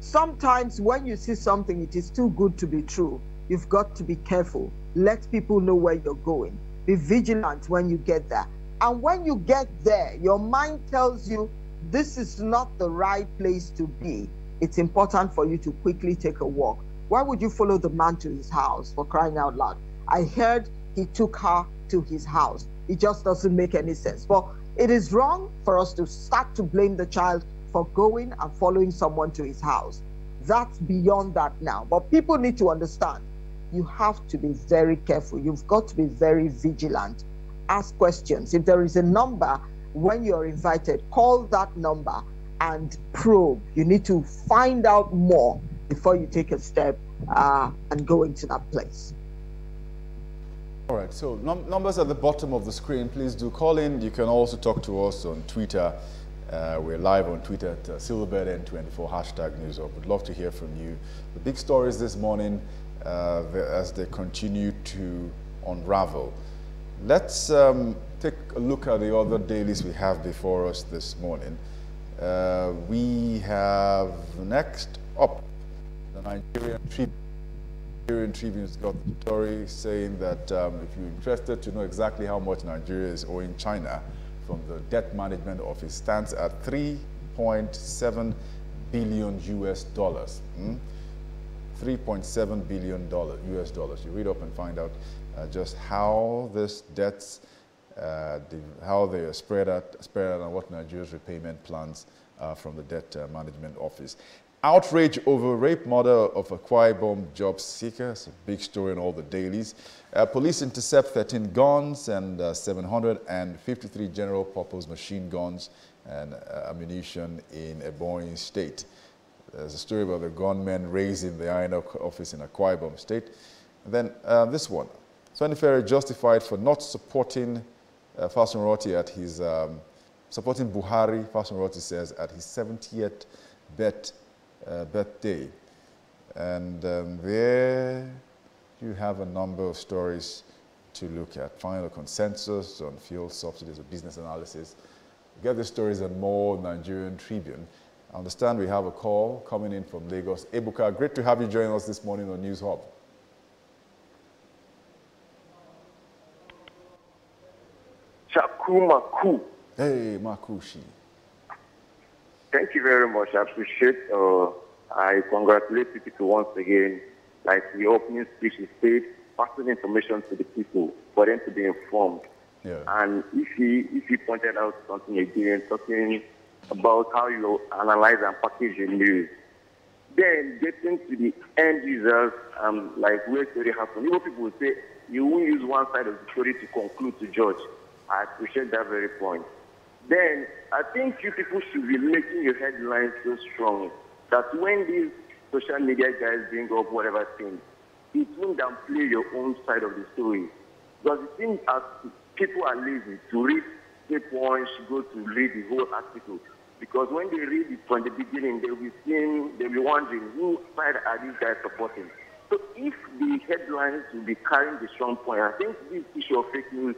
sometimes when you see something, it is too good to be true. You've got to be careful. Let people know where you're going. Be vigilant when you get there. And when you get there, your mind tells you this is not the right place to be. It's important for you to quickly take a walk. Why would you follow the man to his house for crying out loud? I heard he took her to his house. It just doesn't make any sense. But it is wrong for us to start to blame the child for going and following someone to his house. That's beyond that now. But people need to understand you have to be very careful. You've got to be very vigilant. Ask questions. If there is a number when you're invited, call that number and probe. You need to find out more before you take a step uh, and go into that place.
All right, so num numbers at the bottom of the screen. Please do call in. You can also talk to us on Twitter. Uh, we're live on Twitter at uh, SilverbirdN24, hashtag news. We'd love to hear from you. The big stories this morning uh, as they continue to unravel. Let's um, take a look at the other dailies we have before us this morning. Uh, we have next up the Nigerian Tribune. Nigerian Tribune's got the story saying that um, if you're interested to know exactly how much Nigeria is owing China from the debt management office stands at 3.7 billion US dollars. Hmm? 3.7 billion dollar US dollars. You read up and find out uh, just how this debts, uh, the, how they are spread out, spread out and what Nigeria's repayment plans uh, from the debt uh, management office. Outrage over rape murder of a Akwa Ibom job seeker. It's a big story in all the dailies. Uh, police intercept 13 guns and uh, 753 general purpose machine guns and uh, ammunition in Ebonyi State. There's a story about the gunmen raising the INEC office in Akwa Ibom State. And then uh, this one. Sonny Ferry justified for not supporting uh, Roti at his, um, supporting Buhari, Roti says, at his 70th bet birthday. And um, there you have a number of stories to look at. Final consensus on fuel subsidies or business analysis. Get the stories and more Nigerian Tribune. I understand we have a call coming in from Lagos. Ebuka, great to have you join us this morning on News Hub.
Chakumaku.
Hey, Makushi.
Thank you very much. I appreciate. Uh, I congratulate people once again. Like the opening speech is said, passing information to the people for them to be informed.
Yeah.
And if he if he pointed out something again, talking about how you analyze and package your news, then getting to the end users, um, like where story happened. You know, people will say you won't use one side of the story to conclude to judge. I appreciate that very point then I think you people should be making your headlines so strong that when these social media guys bring up whatever thing, it won't downplay your own side of the story. Because it seems as people are lazy to read the points, go to read the whole article. Because when they read it from the beginning, they'll be seeing, they'll be wondering, who side are these guys supporting? So if the headlines will be carrying the strong point, I think this issue of fake news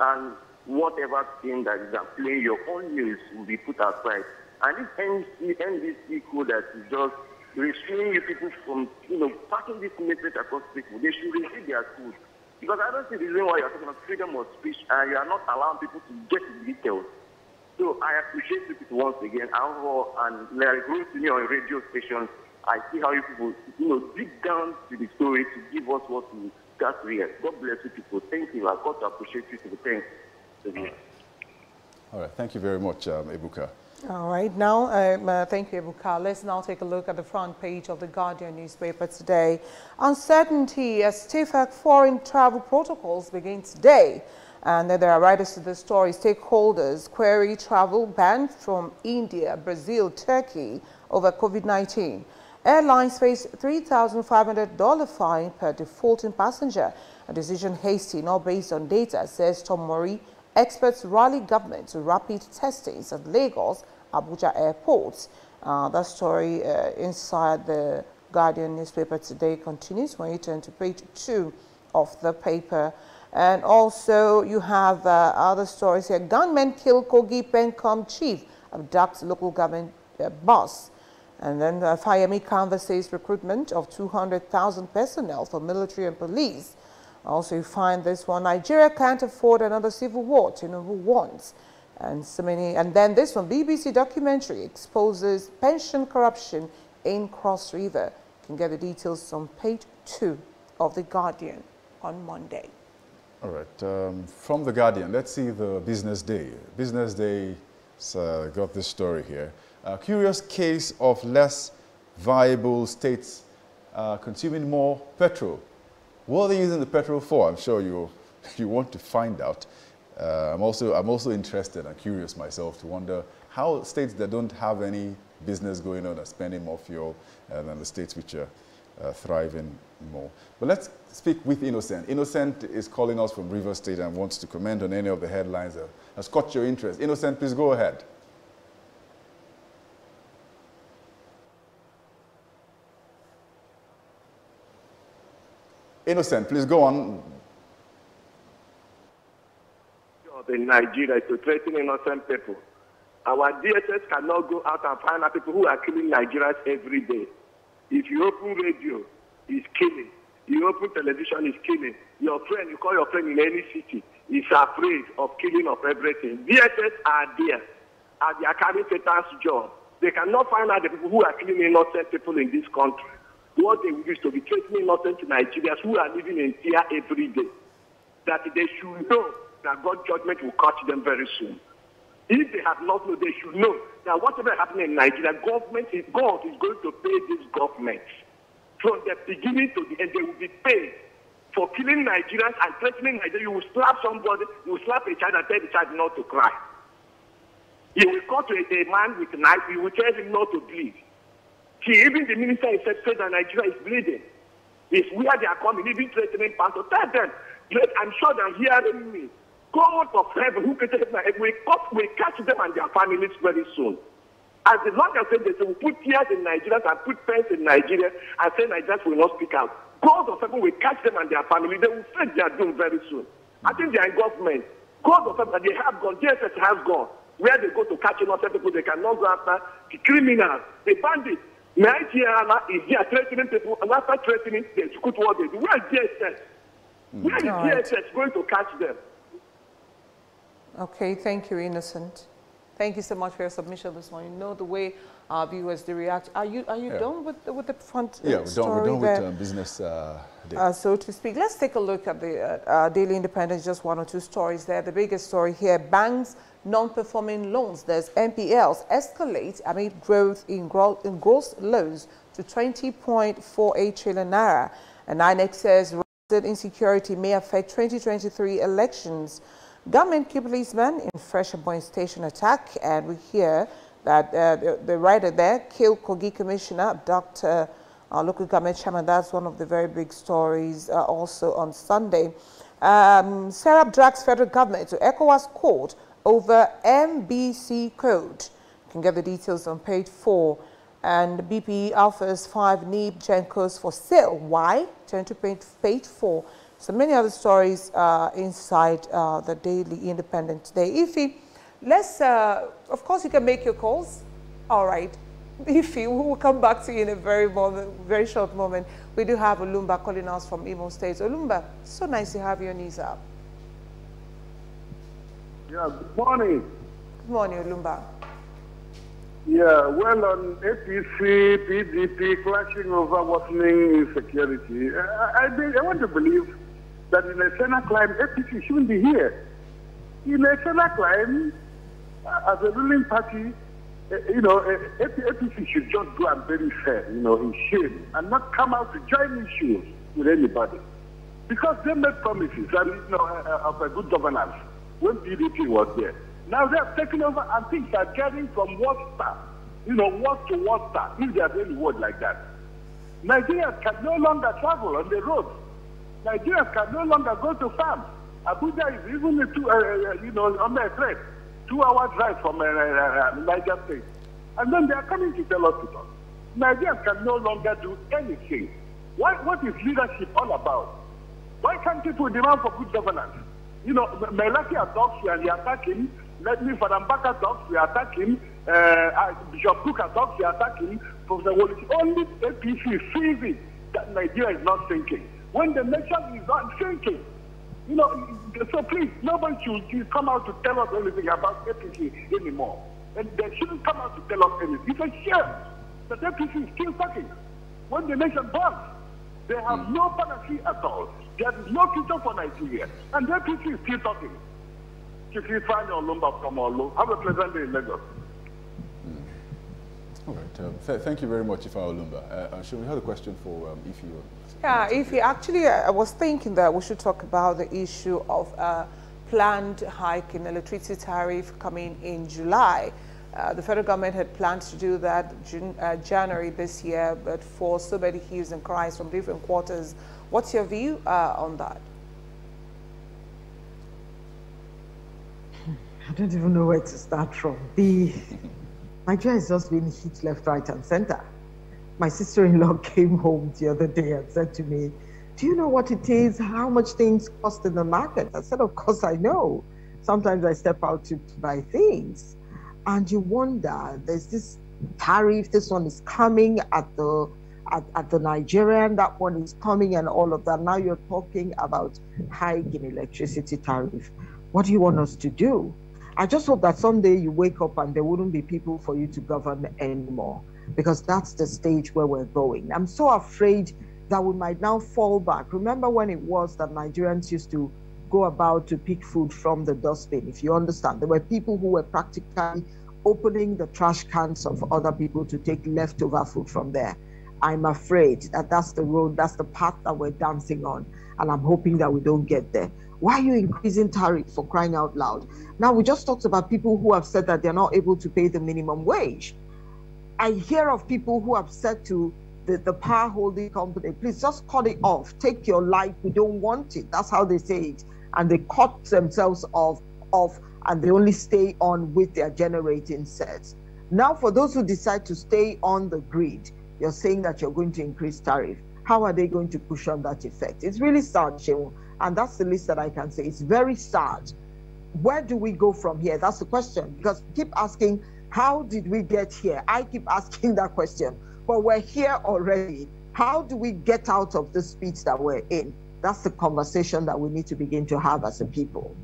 and whatever thing that is at play, your own news will be put aside. And this NBC code that is just restraining you people from, you know, passing this message across people, they should review their code. Because I don't see the reason why you're talking about freedom of speech and you are not allowing people to get the details. So I appreciate you people once again. And like going to me on radio stations, I see how you people, you know, dig down to the story to give us what we got to. God bless you people. Thank you. I've got to appreciate you to the.
All right, thank you very much, um, Ebuka.
All right, now, um, uh, thank you, Ebuka. Let's now take a look at the front page of the Guardian newspaper today. Uncertainty as TIFAC foreign travel protocols begin today. And then there are writers to the story. Stakeholders query travel ban from India, Brazil, Turkey over COVID-19. Airlines face $3,500 fine per defaulting passenger. A decision hasty, not based on data, says Tom Murray. Experts rally government to rapid testings at Lagos, Abuja airports. Uh, that story uh, inside the Guardian newspaper today continues when you turn to page two of the paper. And also you have uh, other stories here. Gunmen kill Kogi Pencom chief, abducts local government uh, boss. And then uh, Fayemi recruitment of 200,000 personnel for military and police. Also, you find this one, Nigeria can't afford another civil war, Tinubu wants. And so many, and then this one, BBC documentary exposes pension corruption in Cross River. You can get the details on page two of The Guardian on Monday.
All right, um, from The Guardian, let's see the Business Day. Business Day uh, got this story here. A curious case of less viable states uh, consuming more petrol. What are they using the petrol for? I'm sure you, you want to find out. Uh, I'm, also, I'm also interested and curious myself to wonder how states that don't have any business going on are spending more fuel uh, than the states which are uh, thriving more. But let's speak with Innocent. Innocent is calling us from River State and wants to comment on any of the headlines that has caught your interest. Innocent, please go ahead. Innocent, please go on.
In Nigeria to threaten innocent people. Our DSS cannot go out and find out people who are killing Nigerians every day. If you open radio, it's killing. You open television, it's killing. Your friend, you call your friend in any city, is afraid of killing of everything. DSS are there, and they are carrying Satan's job. They cannot find out the people who are killing innocent people in this country. What they wish to be threatening innocent Nigerians who are living in fear every day. That they should know that God's judgment will catch them very soon. If they have not known, they should know that whatever happening in Nigeria, government is God is going to pay this government. From the beginning to the end, they will be paid for killing Nigerians and threatening Nigeria. You will slap somebody, you will slap a child and tell the child not to cry. You will cut to a, a man with a knife, you will tell him not to bleed. Even the minister himself said that Nigeria is bleeding. It's where they are coming, even threatening pastor. Tell them, I'm sure they're hearing me. God of heaven who created heaven and we, we catch them and their families very soon. As long as they say we put tears in Nigeria and put pens in Nigeria and say Nigerians will not speak out, God of heaven will catch them and their family. They will face their doom very soon. I think they are in government. God of heaven, they have gone. DSS has gone. Where they go to catch innocent people, they cannot go after the criminals, the bandits. Nigeria is here threatening people, and after threatening, they execute what they do. Where is DSS? Where is hmm. DSS going to catch them?
Okay, thank you, Innocent. Thank you so much for your submission this morning. You know the way our viewers they react. Are you are you yeah. done with the, with the front
yeah, we're
done,
we're done
with
uh, business uh,
uh, so to speak. Let's take a look at the uh, Daily Independent. Just one or two stories there. The biggest story here: banks non-performing loans. There's NPLs escalate amid growth in, gro in gross loans to 20.48 trillion naira. And INEC says rising insecurity may affect 2023 elections. Government policeman in Fresherboy Station attack, and we hear that uh, the, the writer there killed Kogi Commissioner, Dr. Uh, local government chairman. That's one of the very big stories uh, also on Sunday. Um, Serap drags federal government to ECOWAS court over NBC code. You can get the details on page four. And BP offers five NIPP Gencos for sale. Why? Turn to page, page four. So many other stories uh, inside uh, the Daily Independent today. Ify, let's, uh, of course, you can make your calls. All right. Ify, we'll come back to you in a very moment, very short moment. We do have Olumba calling us from Imo State. Olumba, so nice to have your knees up.
Yeah, good morning.
Good morning, Olumba.
Yeah, well, on APC, PDP clashing over worsening insecurity, I, I, I want to believe that in a Senate climb, APC shouldn't be here. In a Senate climb, uh, as a ruling party, uh, you know, uh, APC should just go and bury fair, you know, in shame, and not come out to join issues with anybody.
because they made promises and, you know, of a good governance when PDP was there. Now they have taken over and things are getting from Worcester, you know, worse to Worcester, if there's any word like that. Nigerians can no longer travel on the roads. Nigerians can no longer go to farms. Abuja is even, two, uh, uh, you know, under a threat. Two-hour drive from uh, uh, Niger State. And then they are coming to tell us to talk. Nigerians can no longer do anything. Why, what is leadership all about? Why can't people demand for good governance? You know, Melaki talks and they attack him. Let me, Father Mbaka talks, we attack him. Uh, Bishop Kukah talks, we attack him. Professor only APC sees it that Nigeria is not thinking. When the nation is not thinking, you know, so please, nobody should come out to tell us anything about APC anymore. And they shouldn't come out to tell us anything. It's a shame that APC is still talking. When the nation burns, they have mm. no panacea at all. There is no future for Nigeria. And the APC is still talking. If you find your number from Olu, have a pleasant day in Lagos.
Mm. All right. Um, th thank you very much, Ifa Olumba. Uh, uh, we have a question for um, Ify.
Yeah, if you actually, uh, I was thinking that we should talk about the issue of uh, planned hike in electricity tariff coming in July. Uh, the federal government had planned to do that June, uh, January this year, but for so many hues and cries from different quarters, what's your view uh, on that?
I don't even know where to start from. The Nigeria has just been hit left, right, and center my sister-in-law came home the other day and said to me, do you know what it is, how much things cost in the market? I said, of course I know. Sometimes I step out to, buy things. And you wonder, there's this tariff, this one is coming at the at, at the Nigerian, that one is coming and all of that. Now you're talking about hike in electricity tariff. What do you want us to do? I just hope that someday you wake up and there wouldn't be people for you to govern anymore because that's the stage where we're going. I'm so afraid that we might now fall back. Remember when it was that Nigerians used to go about to pick food from the dustbin, if you understand. There were people who were practically opening the trash cans of other people to take leftover food from there. I'm afraid that that's the road, that's the path that we're dancing on. And I'm hoping that we don't get there. Why are you increasing tariff for crying out loud? Now, we just talked about people who have said that they're not able to pay the minimum wage. I hear of people who have said to the, the power holding company, please just cut it off. Take your life. We don't want it. That's how they say it. And they cut themselves off, off and they only stay on with their generating sets. Now, for those who decide to stay on the grid, you're saying that you're going to increase tariff. How are they going to push on that effect? It's really sad, Shemu. And that's the least that I can say. It's very sad. Where do we go from here? That's the question. Because keep asking, how did we get here? I keep asking that question, but we're here already. How do we get out of the speech that we're in? That's the conversation that we need to begin to have as a people.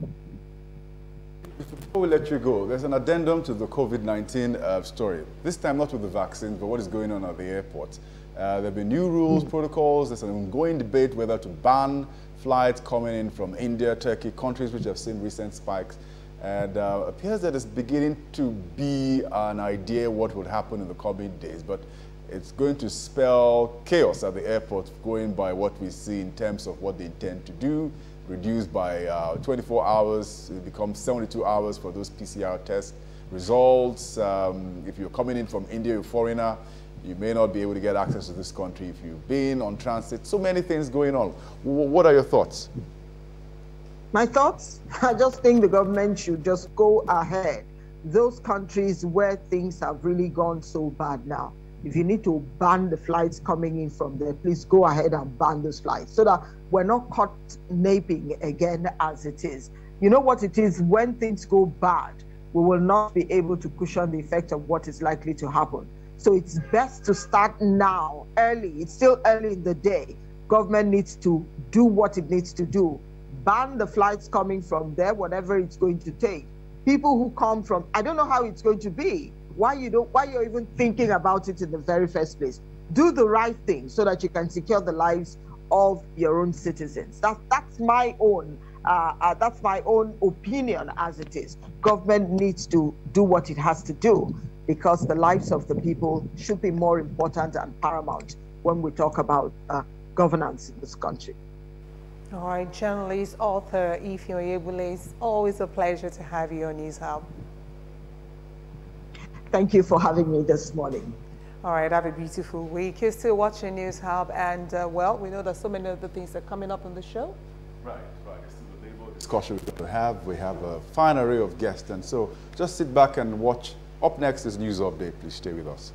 Before we let you go, there's an addendum to the COVID-19 uh, story. This time not with the vaccines, but what is going on at the airport. Uh, there have been new rules, mm. protocols. There's an ongoing debate whether to ban flights coming in from India, Turkey, countries which have seen recent spikes. And uh, appears that it's beginning to be an idea what would happen in the coming days, but it's going to spell chaos at the airport going by what we see in terms of what they intend to do, reduced by uh, 24 hours, it becomes 72 hours for those PCR test results. Um, if you're coming in from India, you're a foreigner, you may not be able to get access to this country if you've been on transit. So many things going on. W what are your thoughts?
My thoughts? I just think the government should just go ahead. Those countries where things have really gone so bad now, if you need to ban the flights coming in from there, please go ahead and ban those flights so that we're not caught napping again as it is. You know what it is? When things go bad, we will not be able to cushion the effect of what is likely to happen. So it's best to start now, early. It's still early in the day. Government needs to do what it needs to do ban the flights coming from there, whatever it's going to take. People who come from, I don't know how it's going to be. Why you don't, why you're even thinking about it in the very first place. Do the right thing so that you can secure the lives of your own citizens. That, that's my own, uh, uh, that's my own opinion as it is. Government needs to do what it has to do because the lives of the people should be more important and paramount when we talk about uh, governance in this country.
All right, journalist, author Ifeanyi Egbule, it's always a pleasure to have you on News Hub.
Thank you for having me this morning.
All right, have a beautiful week. You're still watching News Hub, and uh, well, we know that so many other things are coming up on the show.
Right, right. It's still the labor discussion we're going to have. We have a fine array of guests, and so just sit back and watch. Up next is News Update. Please stay with us.